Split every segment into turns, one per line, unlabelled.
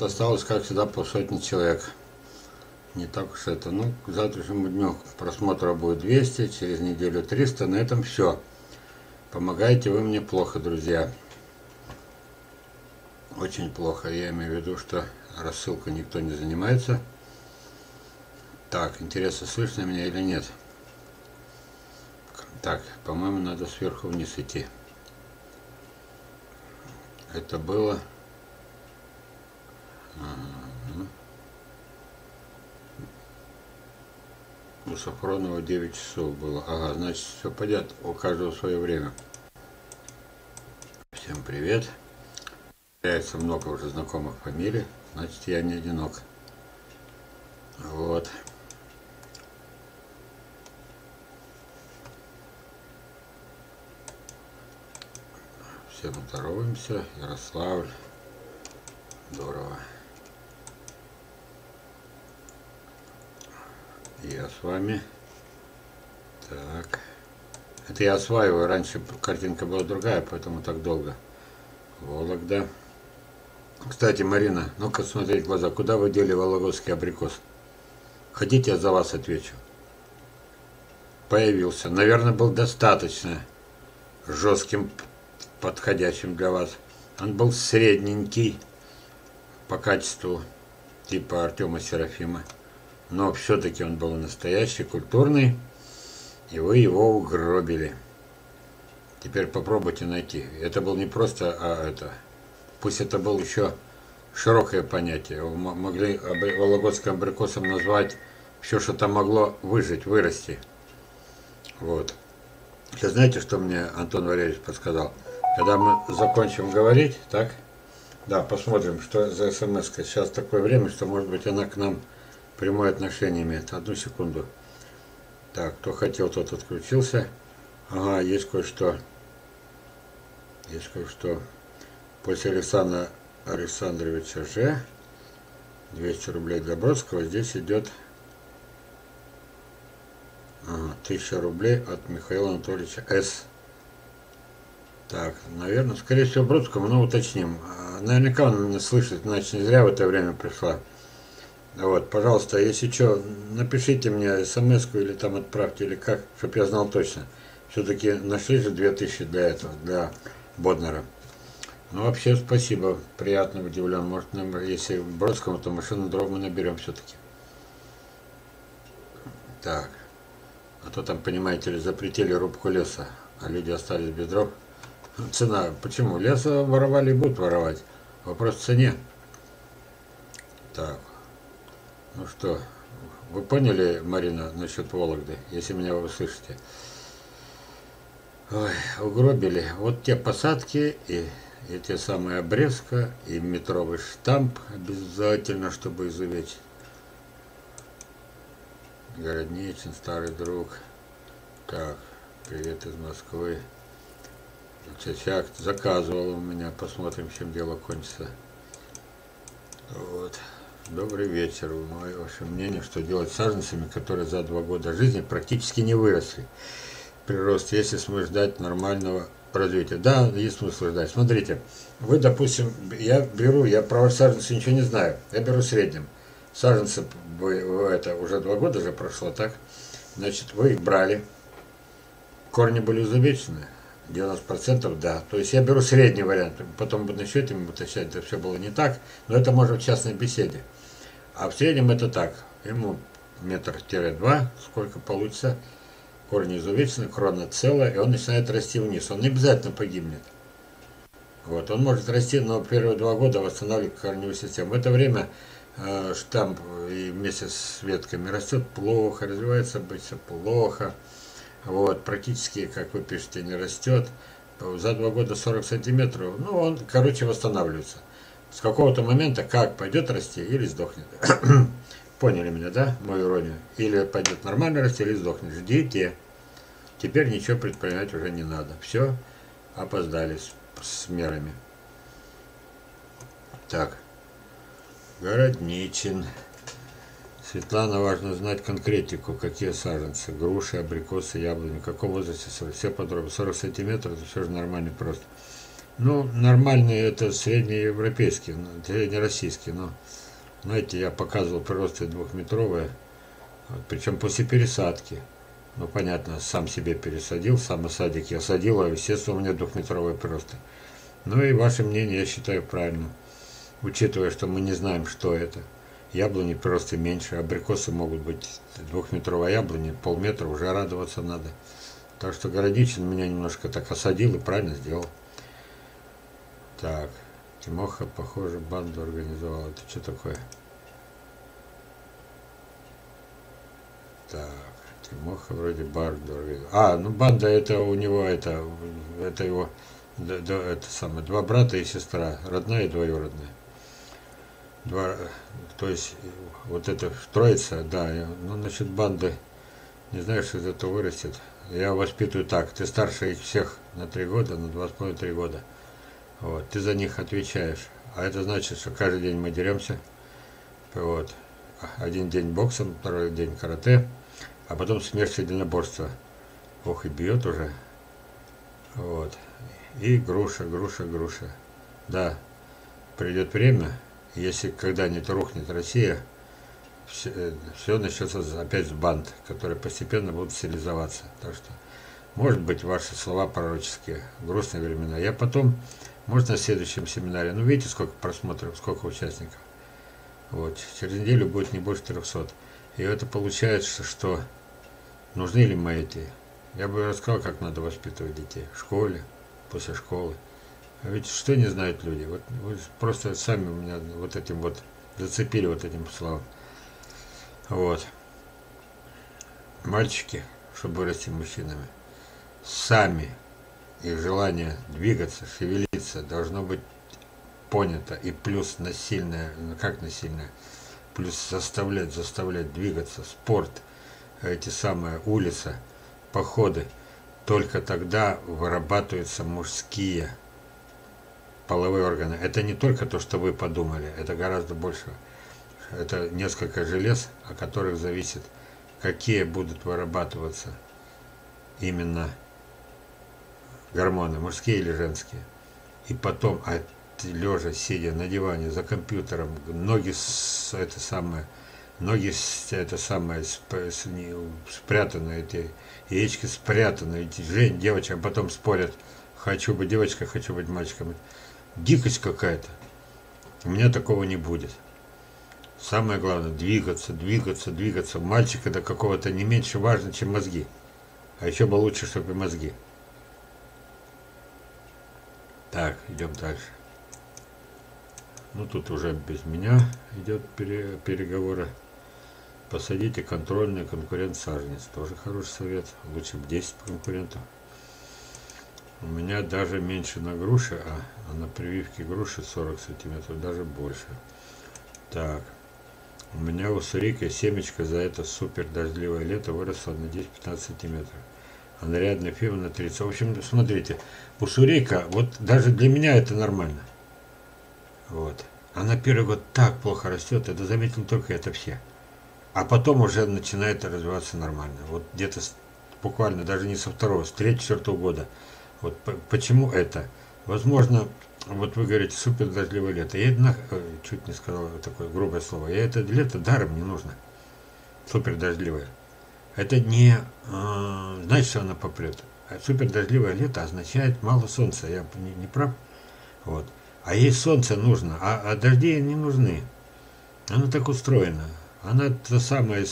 Вот осталось, как всегда, полсотни человек. Не так уж это. Ну, к завтрашнему дню просмотра будет 200, через неделю 300. На этом все. Помогаете вы мне плохо, друзья. Очень плохо. Я имею в виду, что рассылка никто не занимается. Так, интересно, слышно меня или нет? Так, по-моему, надо сверху вниз идти. Это было... У Сафронова 9 часов было. Ага, значит, все понятно. У каждого свое время. Всем привет. Появляется много уже знакомых фамилий. Значит, я не одинок. Вот. Всем здороваемся. Ярославль. Здорово. Я с вами. Так. Это я осваиваю. Раньше картинка была другая, поэтому так долго. Вологда. Кстати, Марина, ну-ка смотреть в глаза. Куда вы дели вологодский абрикос? Хотите, я за вас отвечу. Появился. Наверное, был достаточно жестким подходящим для вас. Он был средненький по качеству, типа Артема Серафима. Но все-таки он был настоящий, культурный, и вы его угробили. Теперь попробуйте найти. Это был не просто, а это, пусть это был еще широкое понятие. Вы могли вологодским абрикосом назвать все, что там могло выжить, вырасти. Вот. Вы знаете, что мне Антон Валерьевич подсказал? Когда мы закончим говорить, так? Да, посмотрим, что за смс -ка. Сейчас такое время, что, может быть, она к нам прямое отношение имеет. Одну секунду. Так, кто хотел, тот отключился. Ага, есть кое-что. Есть кое-что. После Александра Александровича Ж. 200 рублей для Бродского. Здесь идет ага, 1000 рублей от Михаила Анатольевича С. Так, наверное, скорее всего, Бродскому, но уточним. А, наверняка он слышит, значит, не зря в это время пришла. Вот, пожалуйста, если что, напишите мне смс или там отправьте, или как, чтобы я знал точно. Все-таки нашли же 2000 для этого, для Боднера. Ну, вообще, спасибо, приятно удивлен. Может, если в Бродскому, то машину дров мы наберем все-таки. Так, а то там, понимаете ли, запретили рубку леса, а люди остались без дров. Цена. Почему? Леса воровали и будут воровать. Вопрос в цене. Так. Ну что, вы поняли, Марина, насчет Вологды, если меня вы слышите? Ой, угробили. Вот те посадки и, и те самые обрезка, и метровый штамп обязательно, чтобы изувечить. Городничин, старый друг. Так, привет из Москвы. Чачак заказывал у меня, посмотрим, чем дело кончится. Вот. Добрый вечер. Мое ваше мнение, что делать с саженцами, которые за два года жизни практически не выросли. Прирост, если смысл ждать нормального развития. Да, есть смысл ждать. Смотрите, вы, допустим, я беру, я про саженцы ничего не знаю, я беру средним. Саженцы, вы, это уже два года же прошло, так? Значит, вы их брали, корни были изувечены, 90% да. То есть я беру средний вариант, потом буду насчет им уточнять, это все было не так, но это можно в частной беседе. А в среднем это так. Ему метр-два, сколько получится, корни изувечены, крона целая, и он начинает расти вниз. Он не обязательно погибнет. Вот, он может расти, но первые два года восстанавливать корневую систему. В это время э, штамп и вместе с ветками растет плохо, развивается быстро плохо. Вот, практически, как вы пишете, не растет. За два года 40 сантиметров, ну, он, короче, восстанавливается с какого-то момента как пойдет расти или сдохнет. Поняли меня, да, мою иронию? Или пойдет нормально расти, или сдохнет. Ждите. Теперь ничего предпринимать уже не надо. Все, опоздали с, с мерами. Так. Городничин. Светлана, важно знать конкретику, какие саженцы, груши, абрикосы, яблони, в каком возрасте, все подробно, 40 сантиметров, это все же нормальный просто. Ну, нормальные это среднеевропейские, ну, среднероссийские, но, знаете, я показывал приросты двухметровые, причем после пересадки. Ну, понятно, сам себе пересадил, сам садик я садил, а, естественно, у меня двухметровые приросты. Ну и ваше мнение, я считаю, правильно, учитывая, что мы не знаем, что это. Яблони просто меньше, абрикосы могут быть двухметровые яблони, полметра уже радоваться надо. Так что Городичин меня немножко так осадил и правильно сделал. Так, Тимоха, похоже, банду организовал. Это что такое? Так, Тимоха вроде банду организовал. А, ну банда это у него, это, это его, да, да, это самое, два брата и сестра, родная и двоюродная. Два, то есть, вот это троица, да, ну, насчет банды, не знаю, что из этого вырастет. Я воспитываю так, ты старше их всех на три года, на два с половиной три года. Вот, ты за них отвечаешь. А это значит, что каждый день мы деремся. Вот. Один день боксом, второй день карате, а потом смерть единоборства. Ох, и бьет уже. Вот. И груша, груша, груша. Да, придет время, если когда-нибудь рухнет Россия, все, все начнется опять с банд, которые постепенно будут стилизоваться. Так что, может быть, ваши слова пророческие, грустные времена. Я потом может, на следующем семинаре. Ну, видите, сколько просмотров, сколько участников. Вот. Через неделю будет не больше 300. И это получается, что нужны ли мы эти? Я бы рассказал, как надо воспитывать детей. В школе, после школы. А ведь что не знают люди? Вот вы просто сами меня вот этим вот зацепили вот этим словом. Вот. Мальчики, чтобы вырасти мужчинами, сами их желание двигаться, шевелиться должно быть понято. И плюс насильное, ну как насильное, плюс заставлять, заставлять двигаться, спорт, эти самые улицы, походы. Только тогда вырабатываются мужские половые органы. Это не только то, что вы подумали, это гораздо больше. Это несколько желез, о которых зависит, какие будут вырабатываться именно гормоны, мужские или женские. И потом, а лежа, сидя на диване за компьютером, ноги с, это самое, ноги с, это самое спрятаны, эти яички спрятаны, жень, девочек, а потом спорят, хочу быть девочкой, хочу быть мальчиком. Дикость какая-то. У меня такого не будет. Самое главное, двигаться, двигаться, двигаться. Мальчика до какого-то не меньше важно, чем мозги. А еще бы лучше, чтобы и мозги. Так, идем дальше. Ну, тут уже без меня идет пере, переговоры. Посадите контрольный конкурент саженец. Тоже хороший совет. Лучше бы 10 конкурентов. У меня даже меньше на груши, а, а на прививке груши 40 сантиметров, даже больше. Так. У меня у сурика семечко за это супер дождливое лето выросло на 10-15 сантиметров а фирма на 30. В общем, смотрите, Пусурейка, вот даже для меня это нормально. Вот. А на первый год так плохо растет, это заметил только это все. А потом уже начинает развиваться нормально. Вот где-то буквально даже не со второго, с третьего-четвертого года. Вот почему это? Возможно, вот вы говорите, супер дождливое лето. Я это, э, чуть не сказал такое грубое слово, я это лето даром не нужно. Супер дождливое. Это не э, значит, что она попрет. А супер дождливое лето означает мало солнца. Я не, не прав? Вот. А ей солнце нужно, а, а дожди не нужны. Она так устроена. Она то самое,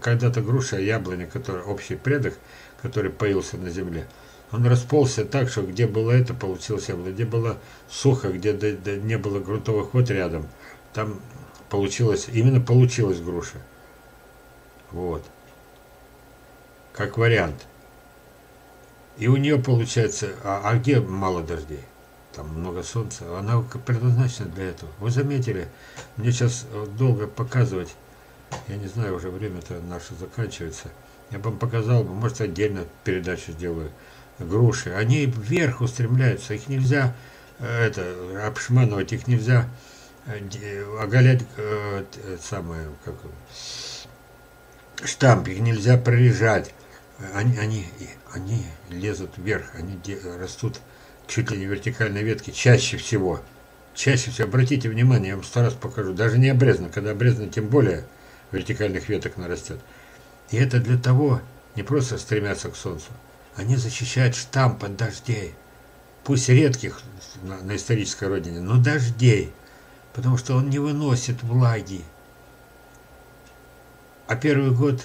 когда-то груша, яблоня, который общий предок, который появился на земле, он расползся так, что где было это, получилось яблоко, где было сухо, где да, да, не было грунтовых вод рядом, там получилось, именно получилась груша. Вот как вариант. И у нее получается, а, а где мало дождей? Там много солнца, она предназначена для этого. Вы заметили, мне сейчас э, долго показывать, я не знаю, уже время-то наше заканчивается. Я бы вам показал, может отдельно передачу сделаю. Груши, они вверх устремляются, их нельзя э, это, обшманывать, их нельзя э, оголять э, самое, как штамп, их нельзя прорежать они, они, они лезут вверх, они растут чуть ли не вертикальные ветки, чаще всего. Чаще всего, обратите внимание, я вам сто раз покажу, даже не обрезано, когда обрезано, тем более вертикальных веток нарастет. И это для того, не просто стремятся к солнцу, они защищают штамп от дождей. Пусть редких на, на исторической родине, но дождей. Потому что он не выносит влаги. А первый год,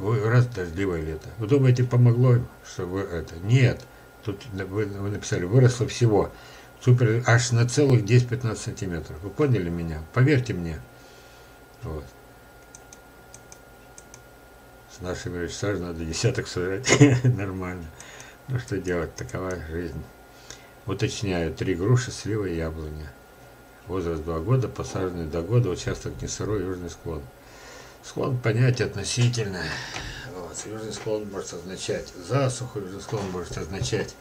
раз дождливое лето. Вы думаете, помогло им, чтобы это? Нет. Тут вы, вы написали, выросло всего. Супер, аж на целых 10-15 сантиметров. Вы поняли меня? Поверьте мне. Вот. С нашими режиссерами надо десяток собирать. Нормально. Ну что делать, такова жизнь. Уточняю, три груши, слива и яблоня. Возраст два года, посаженный до года, участок не сырой, южный склон. Склон понятие относительное. Вот. Южный склон может означать засуху, южный склон может означать,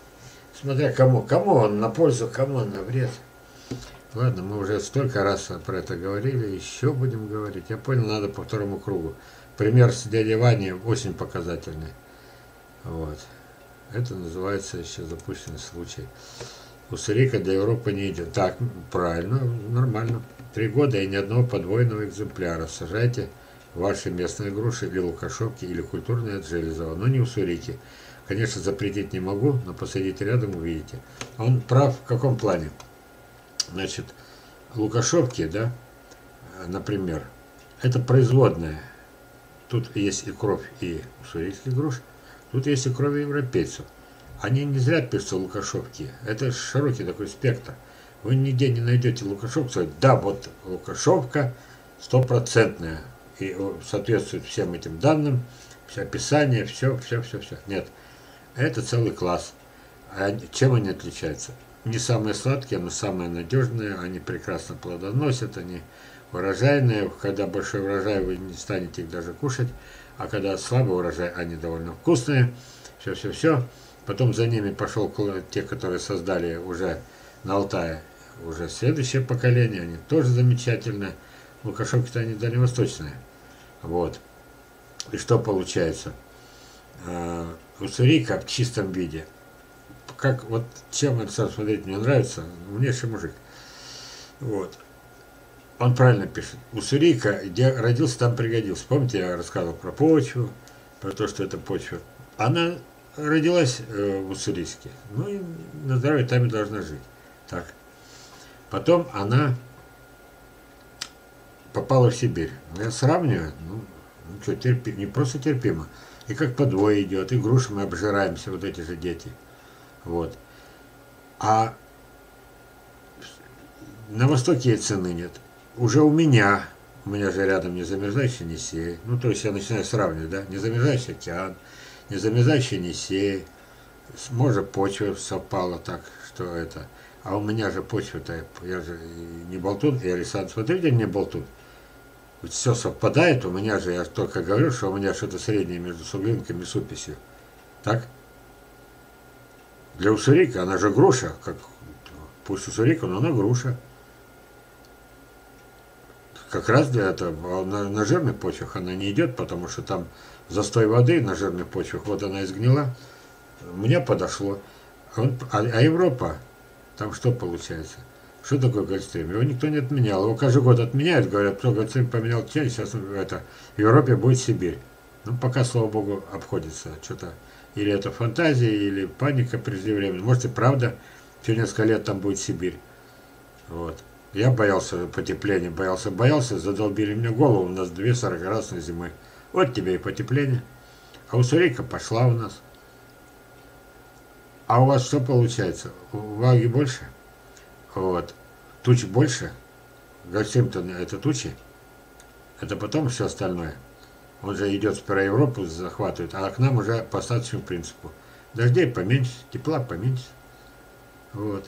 смотря кому, кому он на пользу, кому он на вред. Ладно, мы уже столько раз про это говорили, еще будем говорить. Я понял, надо по второму кругу. Пример с дядей Ваней очень показательный. Вот. Это называется еще запущенный случай. Уссурийка до Европы не идет. Так, правильно, нормально. Три года и ни одного подвойного экземпляра. Сажайте ваши местные груши или лукашовки, или культурные от Железова, но не уссурийки. Конечно, запретить не могу, но посадите рядом, увидите. Он прав в каком плане? Значит, лукашовки, да, например, это производная. Тут есть и кровь и уссурийских груш, Тут есть и крови европейцев. Они не зря пишутся лукашовки. Это широкий такой спектр. Вы нигде не найдете лукашовку, да, вот лукашовка стопроцентная и соответствует всем этим данным, все описание, все, все, все, все. Нет, это целый класс. А чем они отличаются? Не самые сладкие, но самые надежные, они прекрасно плодоносят, они урожайные. Когда большой урожай, вы не станете их даже кушать а когда слабый урожай, они довольно вкусные, все-все-все. Потом за ними пошел те, которые создали уже на Алтае, уже следующее поколение, они тоже замечательные. Лукашовки-то они дальневосточные. Вот. И что получается? А, Уссурийка в чистом виде. Как, вот чем Александр смотреть мне нравится, умнейший мужик. Вот он правильно пишет. Уссурийка, где родился, там пригодился. Помните, я рассказывал про почву, про то, что это почва. Она родилась э, в Уссурийске. Ну и на здоровье там и должна жить. Так. Потом она попала в Сибирь. Ну, я сравниваю, ну, ну что, терпи, не просто терпимо. И как подвой идет, и груши мы обжираемся, вот эти же дети. Вот. А на Востоке цены нет уже у меня, у меня же рядом не замерзающий Енисей, ну то есть я начинаю сравнивать, да, не замерзающий океан, не замерзающий Енисей, может почва совпала так, что это, а у меня же почва-то, я же не болтун, и Александр, смотрите, не болтун, все совпадает, у меня же, я только говорю, что у меня что-то среднее между суглинками и суписью, так? Для уссурика, она же груша, как, пусть уссурика, но она груша как раз для этого. А на, на жирных почвах она не идет, потому что там застой воды на жирных почвах, вот она изгнила. Мне подошло. Он, а, а Европа, там что получается? Что такое гольстрим? Его никто не отменял. Его каждый год отменяют, говорят, кто гольстрим поменял тень, сейчас это, в Европе будет Сибирь. Ну, пока, слава богу, обходится что-то. Или это фантазия, или паника преждевременная. Может и правда, через несколько лет там будет Сибирь. Вот. Я боялся потепления, боялся, боялся, задолбили мне голову, у нас две 40-градусные зимы. Вот тебе и потепление. А у Сурейка пошла у нас. А у вас что получается? Влаги больше? Вот. Туч больше? Гольцем-то это тучи. Это потом все остальное. Он же идет сперва Европу захватывает, а к нам уже по остаточному принципу. Дождей поменьше, тепла поменьше. Вот.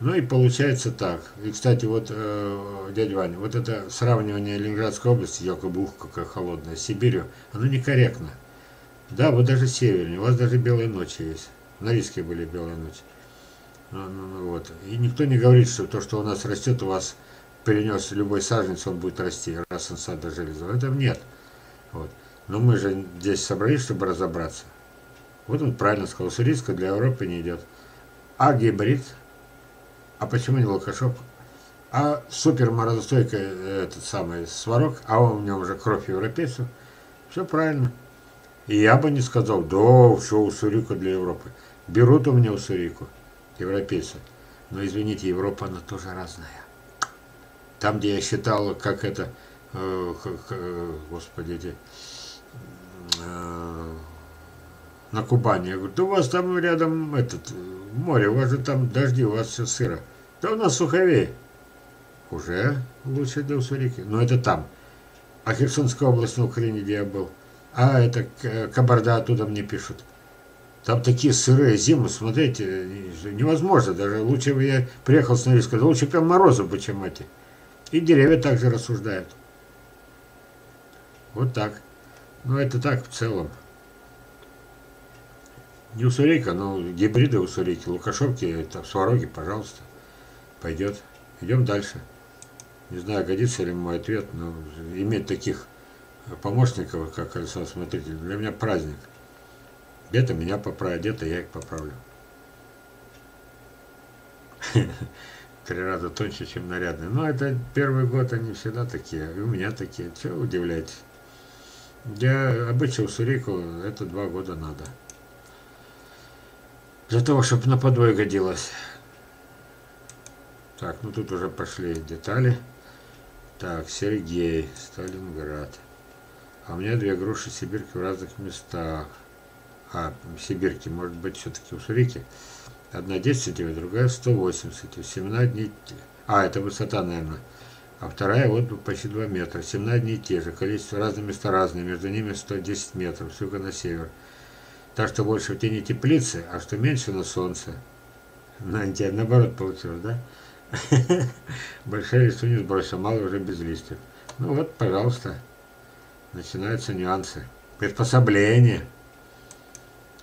Ну и получается так. И, кстати, вот, э, дядя Ваня, вот это сравнивание Ленинградской области, якобы какая холодная, с Сибирью, оно некорректно. Да, вот даже севернее, у вас даже белые ночи есть. На риске были белые ночи. Ну, ну, ну, вот. И никто не говорит, что то, что у нас растет, у вас перенес любой саженец, он будет расти, раз он сад до железа. Этого нет. Вот. Но мы же здесь собрались, чтобы разобраться. Вот он правильно сказал, риска для Европы не идет. А гибрид? А почему не Лукашов? А супер морозостойкий э, этот самый сварок, а он у него уже кровь европейцев. Все правильно. И я бы не сказал, да, все уссурику для Европы. Берут у меня уссурику, европейцы. Но извините, Европа, она тоже разная. Там, где я считал, как это, э, как, э, господи, эти, э, на Кубани. Я говорю, да у вас там рядом этот, море, у вас же там дожди, у вас все сыро. Да у нас суховей. Уже лучше для Уссурики. Но это там. А Херсонская область на Украине, где я был. А это Кабарда оттуда мне пишут. Там такие сырые зимы, смотрите, невозможно. Даже лучше бы я приехал с и сказал, лучше прям морозы бы, чем эти. И деревья также рассуждают. Вот так. Ну, это так в целом. Не уссурейка, но гибриды уссурейки. Лукашовки, это свароги, пожалуйста. Пойдет. Идем дальше. Не знаю, годится ли мой ответ, но иметь таких помощников, как Александр Смотритель, для меня праздник. Где-то меня поправят, где-то я их поправлю. Три раза тоньше, чем нарядные. Но это первый год, они всегда такие. И у меня такие. Чего удивляетесь? Для обычного уссурийку это два года надо. Для того, чтобы на подвой годилось. Так, ну тут уже пошли детали. Так, Сергей, Сталинград. А у меня две груши сибирки в разных местах. А, сибирки, может быть, все-таки у. Одна 10 сантиметров, другая 180. Семена одни... А, это высота, наверное. А вторая вот почти 2 метра. Семена одни и те же. Количество разные места разные. Между ними 110 метров. Ссылка на север. Так что больше в тени теплицы, а что меньше на солнце. На тебя наоборот получилось, да? Большая листу не сбросил, мало уже без листьев. Ну вот, пожалуйста. Начинаются нюансы. Приспособление.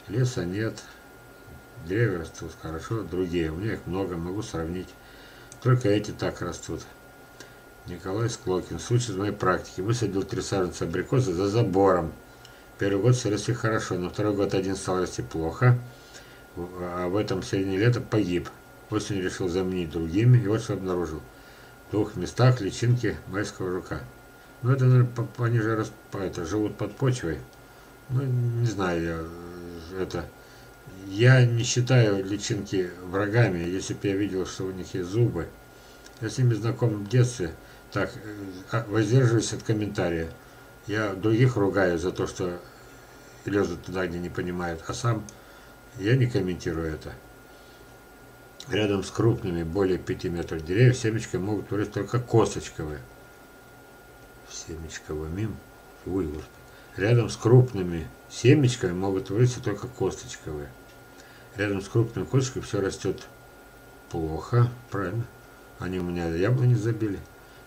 Леса нет. Деревья растут хорошо, другие. У меня их много, могу сравнить. Только эти так растут. Николай Склокин. Случай из моей практики. Высадил три саженца абрикоса за забором. Первый год все росли хорошо, но второй год один стал расти плохо. А в этом середине лета погиб. Осенью решил заменить другими, и вот что обнаружил. В двух местах личинки майского жука. Ну, это, наверное, они же рас, это, живут под почвой. Ну, не знаю, это... Я не считаю личинки врагами, если бы я видел, что у них есть зубы. Я с ними знаком в детстве. Так, э, а, воздерживаюсь от комментария. Я других ругаю за то, что лезут туда, где не понимают, а сам я не комментирую это. Рядом с крупными, более 5 метров деревьев, семечки могут вырасти только косточковые. Семечковый мим. Ой, господи. Рядом с крупными семечками могут вырасти только косточковые. Рядом с крупными косточками все растет плохо, правильно. Они у меня яблони забили.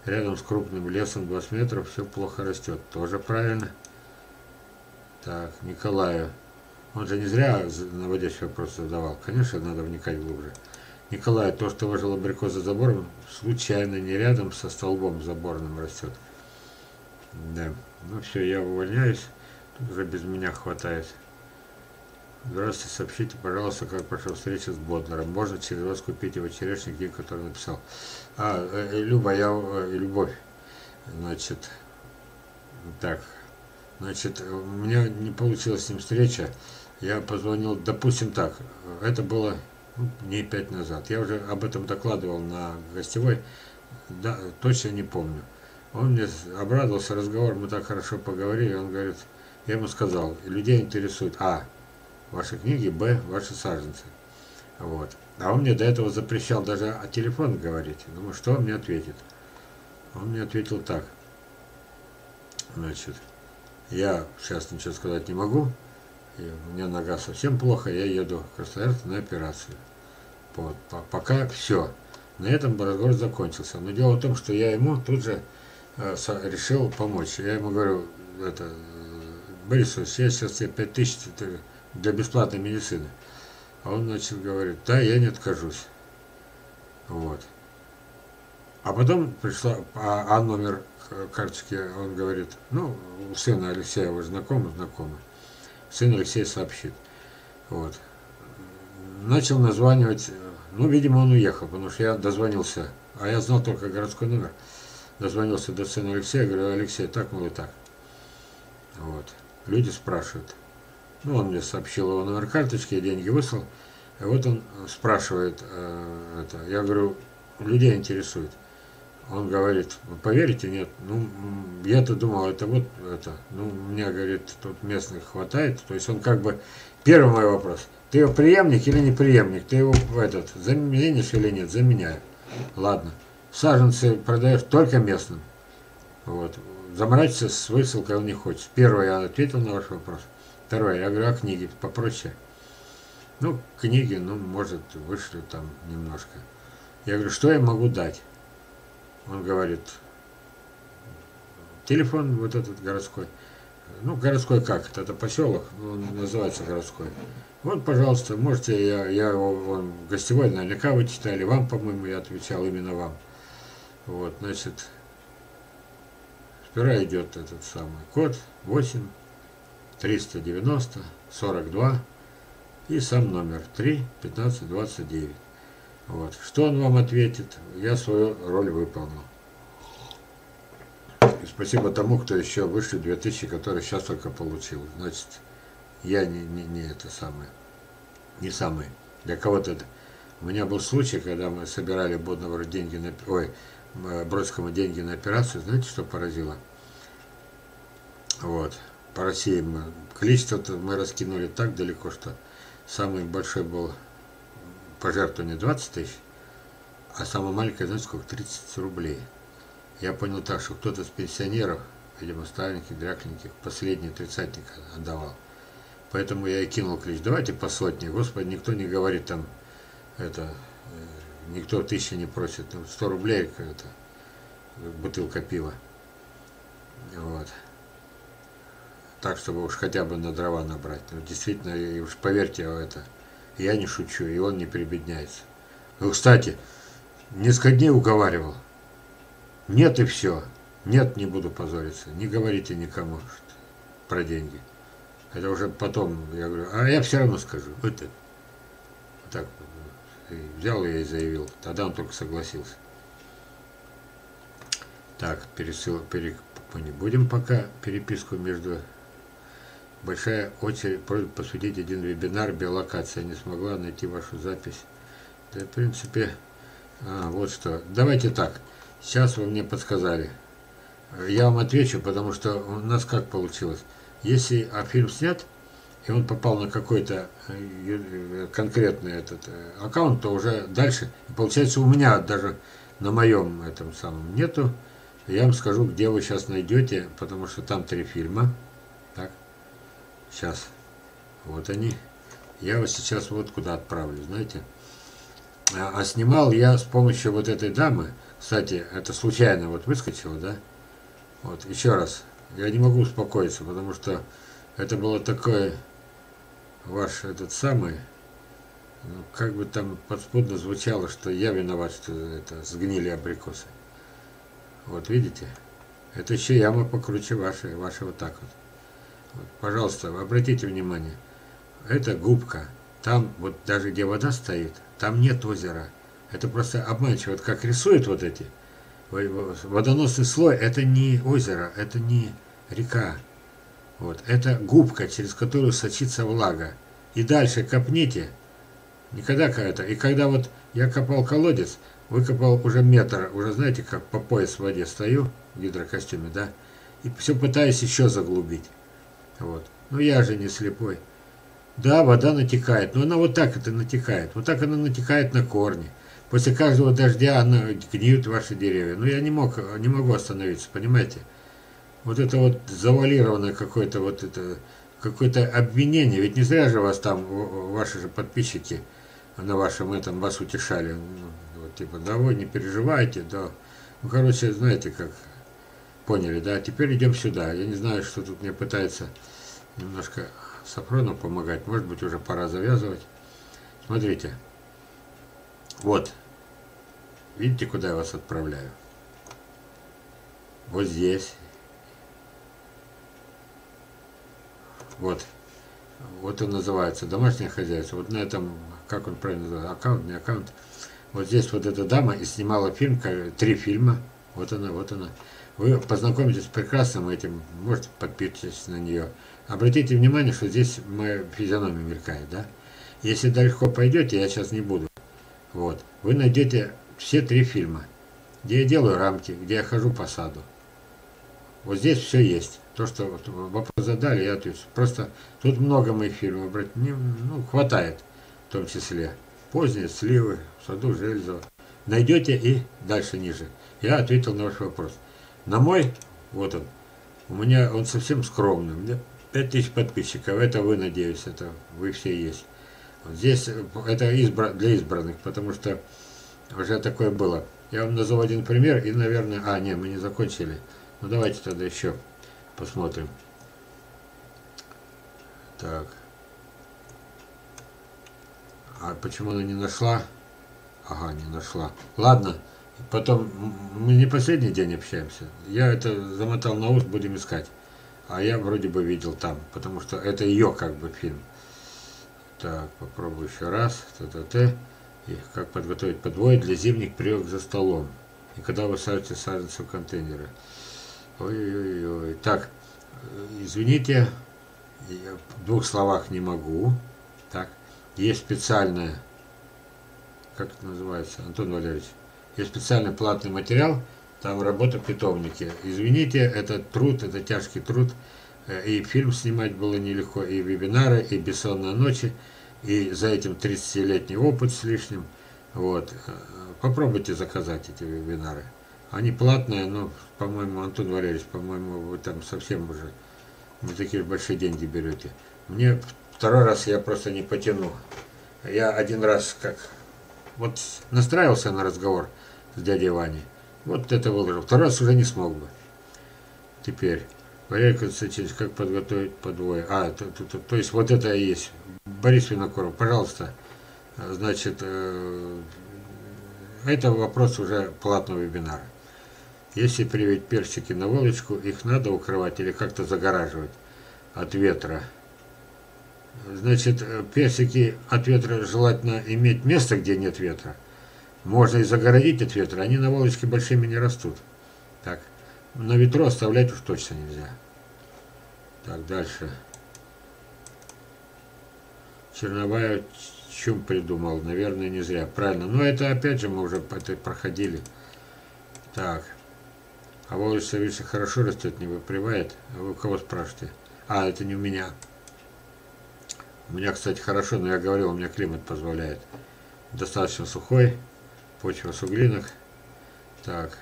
Рядом с крупным лесом 20 метров все плохо растет. Тоже правильно. Так, Николаю. Он же не зря наводящий вопрос задавал. Конечно, надо вникать глубже. Николай, то, что выжил абрикос за забором, случайно не рядом со столбом заборным растет. Да. Ну все, я увольняюсь. Уже без меня хватает. Здравствуйте, сообщите, пожалуйста, как прошла встреча с Бодлером. Можно через вас купить его книгу, который написал. А, э, э Люба, я, э, Любовь. Значит, так, значит, у меня не получилась с ним встреча. Я позвонил, допустим так, это было ну, дней пять назад. Я уже об этом докладывал на гостевой, да, точно не помню. Он мне обрадовался разговор, мы так хорошо поговорили, он говорит, я ему сказал, людей интересует, а, ваши книги, б, ваши саженцы. Вот. А он мне до этого запрещал даже о телефон говорить. Думаю, что он мне ответит. Он мне ответил так. Значит, я сейчас ничего сказать не могу. И у меня нога совсем плохо, я еду в Красноярск на операцию. Вот, пока все. На этом разговор закончился. Но дело в том, что я ему тут же э, решил помочь. Я ему говорю, это, Борис, я сейчас тебе 5 тысяч для бесплатной медицины. А он начал говорить, да, я не откажусь. Вот. А потом пришла, а, а номер карточки, он говорит, ну, у сына Алексея его знакомый, знакомый. Сын Алексей сообщит. Вот. начал названивать, ну, видимо, он уехал, потому что я дозвонился, а я знал только городской номер. Дозвонился до сына Алексея, говорю, Алексей, так, мол, и так. Вот. Люди спрашивают. Ну, он мне сообщил его номер карточки, я деньги выслал. И вот он спрашивает э, это. Я говорю, людей интересует. Он говорит, вы поверите, нет? Ну, я-то думал, это вот это. Ну, мне, говорит, тут местных хватает. То есть он как бы, первый мой вопрос, ты его преемник или не преемник? Ты его этот, заменишь или нет? Заменяю. Ладно. Саженцы продаешь только местным. Вот. Заморачиваться с высылкой он не хочет. Первое, я ответил на ваш вопрос. Второе, я говорю, а книги попроще. Ну, книги, ну, может, вышлю там немножко. Я говорю, что я могу дать? Он говорит, телефон вот этот городской. Ну, городской как? Это поселок, он называется городской. Вот, пожалуйста, можете, я, я он гостевой, наверняка вы читали, вам, по-моему, я отвечал именно вам. Вот, значит, сперва идет этот самый код 8 390 42 и сам номер 3 15 29. Вот. Что он вам ответит, я свою роль выполнил. И спасибо тому, кто еще выше 2000, который сейчас только получил. Значит, я не, не, не это самое, не самый. Для кого-то. У меня был случай, когда мы собирали Бодного деньги на, ой, Бродскому деньги на операцию. Знаете, что поразило? Вот. По России мы, количество мы раскинули так далеко, что самый большой был пожертвование 20 тысяч, а самое маленькое, знаете, сколько? 30 рублей. Я понял так, что кто-то из пенсионеров, видимо, стареньких, дрякленьких, последний тридцатник отдавал. Поэтому я и кинул клич, давайте по сотне. Господи, никто не говорит там, это, э, никто тысячи не просит. 100 ну, рублей, это, бутылка пива. Вот. Так, чтобы уж хотя бы на дрова набрать. Ну, действительно, и уж поверьте, это, я не шучу, и он не прибедняется. Ну, кстати, несколько дней уговаривал. Нет и все. Нет, не буду позориться. Не говорите никому про деньги. Это уже потом, я говорю, а я все равно скажу. Вот это. Вот так взял я и заявил. Тогда он только согласился. Так, пересыл, пере, мы не будем пока переписку между большая очередь, просьба посвятить один вебинар биолокация. Не смогла найти вашу запись. Да, в принципе, а, вот что. Давайте так. Сейчас вы мне подсказали. Я вам отвечу, потому что у нас как получилось. Если а фильм снят, и он попал на какой-то э, конкретный этот э, аккаунт, то уже дальше. Получается, у меня даже на моем этом самом нету. Я вам скажу, где вы сейчас найдете, потому что там три фильма. Сейчас. Вот они. Я вас сейчас вот куда отправлю, знаете. А, а снимал я с помощью вот этой дамы. Кстати, это случайно вот выскочило, да? Вот, еще раз. Я не могу успокоиться, потому что это было такое ваш этот самый, ну, как бы там подспудно звучало, что я виноват, что это сгнили абрикосы. Вот видите? Это еще яма покруче вашей, вашей вот так вот. Пожалуйста, обратите внимание, это губка. Там вот даже где вода стоит, там нет озера. Это просто обманчиво. Вот как рисуют вот эти. Водоносный слой, это не озеро, это не река. Вот, это губка, через которую сочится влага. И дальше копните, никогда какая-то. И когда вот я копал колодец, выкопал уже метр, уже знаете, как по пояс в воде стою в гидрокостюме, да, и все пытаюсь еще заглубить. Вот. Но я же не слепой. Да, вода натекает, но она вот так это натекает. Вот так она натекает на корни. После каждого дождя она гниют ваши деревья. Но я не мог, не могу остановиться, понимаете? Вот это вот завалированное какое-то вот это какое-то обвинение. Ведь не зря же вас там ваши же подписчики на вашем этом вас утешали. Ну, вот, типа, да вы не переживайте, да. Ну, короче, знаете, как Поняли, да? Теперь идем сюда. Я не знаю, что тут мне пытается немножко Сафронов помогать. Может быть, уже пора завязывать. Смотрите. Вот. Видите, куда я вас отправляю? Вот здесь. Вот. Вот он называется «Домашнее хозяйство». Вот на этом, как он правильно называется, аккаунт, не аккаунт. Вот здесь вот эта дама и снимала фильм, три фильма. Вот она, вот она. Вы познакомитесь с прекрасным этим, можете подписываться на нее. Обратите внимание, что здесь моя физиономия мелькает, да? Если далеко пойдете, я сейчас не буду. Вот. Вы найдете все три фильма, где я делаю рамки, где я хожу по саду. Вот здесь все есть. То, что вот, вопрос задали, я отвечу. Просто тут много моих фильмов, брать, не, ну, хватает, в том числе. Поздние сливы, в саду Жельзова. Найдете и дальше ниже. Я ответил на ваш вопрос. На мой, вот он, у меня он совсем скромный. У меня 5000 подписчиков. Это вы, надеюсь, это вы все есть. Здесь это избра, для избранных, потому что уже такое было. Я вам назову один пример и, наверное... А, нет, мы не закончили. Ну, давайте тогда еще посмотрим. Так. А почему она не нашла? Ага, не нашла. Ладно. Потом, мы не последний день общаемся. Я это замотал на ус, будем искать. А я вроде бы видел там, потому что это ее как бы фильм. Так, попробую еще раз. Т-т-т. И как подготовить подвой для зимних приемов за столом. И когда вы садите саженцы в контейнеры. Ой-ой-ой. Так, извините, я в двух словах не могу. Так, есть специальная, как это называется, Антон Валерьевич, есть специальный платный материал, там работа питомники. Извините, это труд, это тяжкий труд. Э, и фильм снимать было нелегко, и вебинары, и бессонные ночи, и за этим 30-летний опыт с лишним. Вот. Э, попробуйте заказать эти вебинары. Они платные, но, по-моему, Антон Валерьевич, по-моему, вы там совсем уже не такие большие деньги берете. Мне второй раз я просто не потяну. Я один раз как вот настраивался на разговор с дядей Ваней, вот это выложил. Второй раз уже не смог бы. Теперь, Валерий Константинович, как подготовить подвое? А, то, то, то, то есть вот это и есть. Борис Винокуров, пожалуйста, значит, э, это вопрос уже платного вебинара. Если привить персики на вылочку, их надо укрывать или как-то загораживать от ветра. Значит, персики от ветра желательно иметь место, где нет ветра. Можно и загородить от ветра, они на волочке большими не растут. Так, на ветру оставлять уж точно нельзя. Так, дальше. Черновая чум придумал, наверное, не зря. Правильно, но это опять же мы уже это проходили. Так. А волосы видишь, хорошо растет, не выпрямает. А вы кого спрашиваете? А, это не у меня. У меня, кстати, хорошо, но я говорил, у меня климат позволяет. Достаточно сухой, почва с углинок. Так.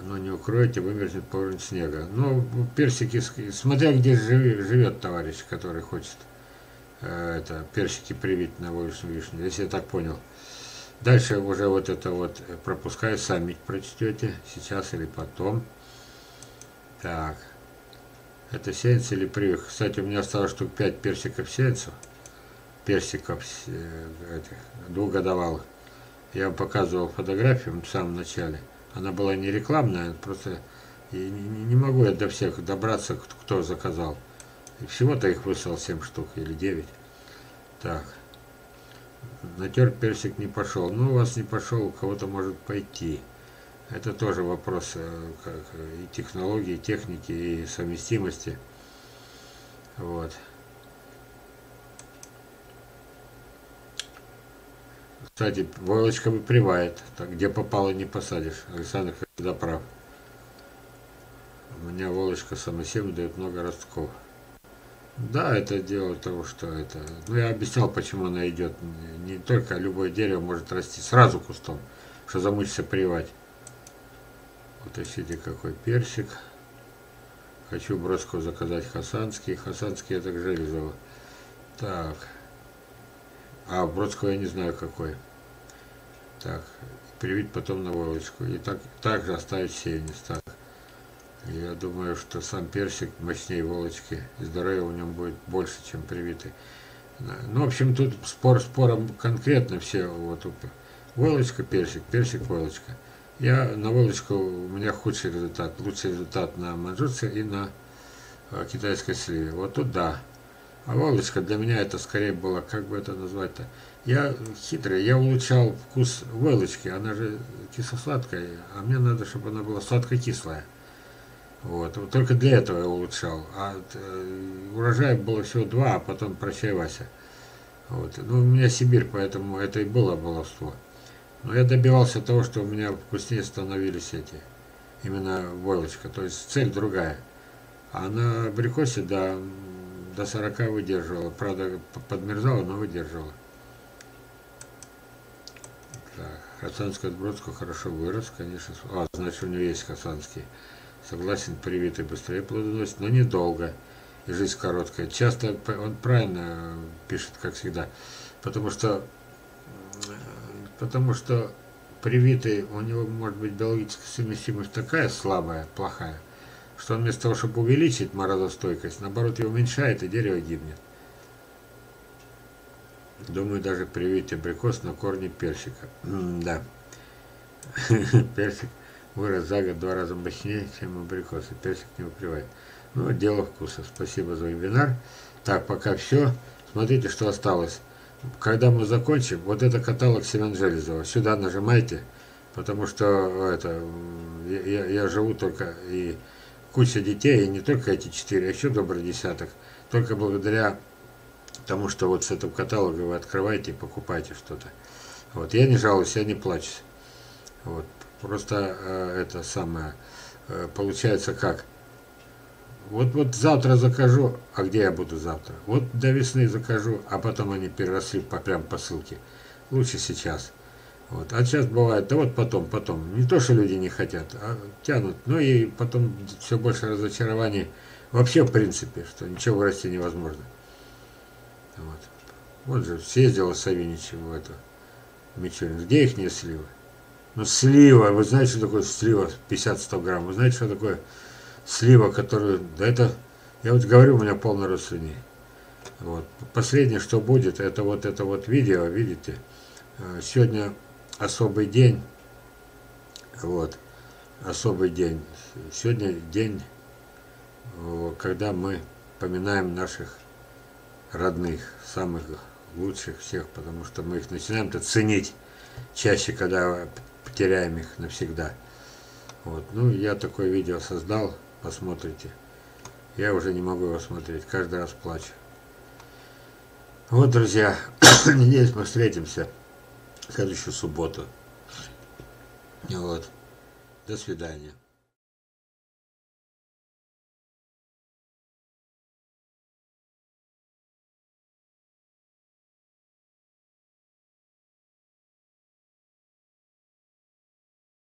Но не укроете, вымерзнет по уровню снега. Ну, персики, смотря где живет, товарищ, который хочет э, это персики привить на вуличную вишню, если я так понял. Дальше уже вот это вот пропускаю, сами прочтете, сейчас или потом. Так. Это сеянцы или привих? Кстати, у меня осталось штук 5 персиков сеянцев. Персиков э, этих, двухгодовалых. Я вам показывал фотографию в самом начале. Она была не рекламная, просто и не, не могу я до всех добраться, кто заказал. Всего-то их выслал 7 штук или 9. Так натер персик не пошел. Ну, у вас не пошел, у кого-то может пойти. Это тоже вопрос э, как, и технологии, и техники, и совместимости. Вот. Кстати, войлочка выпривает. Так, где попало, не посадишь. Александр всегда прав. У меня волочка самосем дает много ростков. Да, это дело того, что это... Ну, я объяснял, почему она идет. Не только любое дерево может расти сразу кустом, что замучится привать. Вот ищите какой персик. Хочу броску заказать хасанский. Хасанский это к Железово. Так. А, бродского я не знаю какой. Так. Привить потом на войлочку. И так, также оставить сеянец. Так. Я думаю, что сам персик мощнее волочки, и здоровья в нем будет больше, чем привитый. Ну, в общем, тут спор спором конкретно все. Вот волочка, персик, персик, волочка. Я на волочку, у меня худший результат, лучший результат на манжурце и на э, китайской сливе. Вот тут да. А Волочка для меня это скорее было, как бы это назвать-то, я хитрый, я улучшал вкус войлочки, она же кисло-сладкая, а мне надо, чтобы она была сладко-кислая. Вот. вот только для этого я улучшал. А э, урожая было всего два, а потом прощай, Вася. Вот. Ну, у меня Сибирь, поэтому это и было баловство. Но я добивался того, что у меня вкуснее становились эти, именно войлочка. То есть цель другая. А на абрикосе, да, до 40 выдерживала. Правда, подмерзала, но выдерживала. Так, Хасанский от Бродского хорошо вырос, конечно. А, значит, у него есть хасанский. Согласен, привитый быстрее плодоносит, но недолго. И жизнь короткая. Часто он правильно пишет, как всегда. Потому что, потому что привитый, у него может быть биологическая совместимость такая слабая, плохая, что он вместо того, чтобы увеличить морозостойкость, наоборот, ее уменьшает, и дерево гибнет. Думаю, даже привить абрикос на корне персика. М да. Персик вырос за год два раза мощнее, чем абрикос, и персик не укрывает. Ну, дело вкуса. Спасибо за вебинар. Так, пока все. Смотрите, что осталось. Когда мы закончим, вот это каталог Семен Железова. Сюда нажимайте, потому что это я, я живу только и куча детей, и не только эти четыре, а еще добрый десяток. Только благодаря тому, что вот с этого каталога вы открываете и покупаете что-то. Вот, я не жалуюсь, я не плачу. Вот, просто э, это самое, э, получается как. Вот, вот завтра закажу, а где я буду завтра? Вот до весны закажу, а потом они переросли по, прям по ссылке. Лучше сейчас. Вот. А сейчас бывает, да вот потом, потом. Не то, что люди не хотят, а тянут. Ну и потом все больше разочарований вообще в принципе, что ничего вырасти невозможно. Вот. Вот же съездила Савиничева в эту Мичурин. Где их не сливы? Ну, слива, вы знаете, что такое слива 50-100 грамм? Вы знаете, что такое слива, которую... Да это, я вот говорю, у меня полный рост свиней. Вот. Последнее, что будет, это вот это вот видео, видите? Э, сегодня особый день. Вот. Особый день. Сегодня день, э, когда мы поминаем наших родных, самых лучших всех, потому что мы их начинаем-то ценить чаще, когда потеряем их навсегда. Вот. Ну, я такое видео создал, посмотрите. Я уже не могу его смотреть, каждый раз плачу. Вот, друзья, надеюсь, мы встретимся в следующую субботу. Вот. До свидания.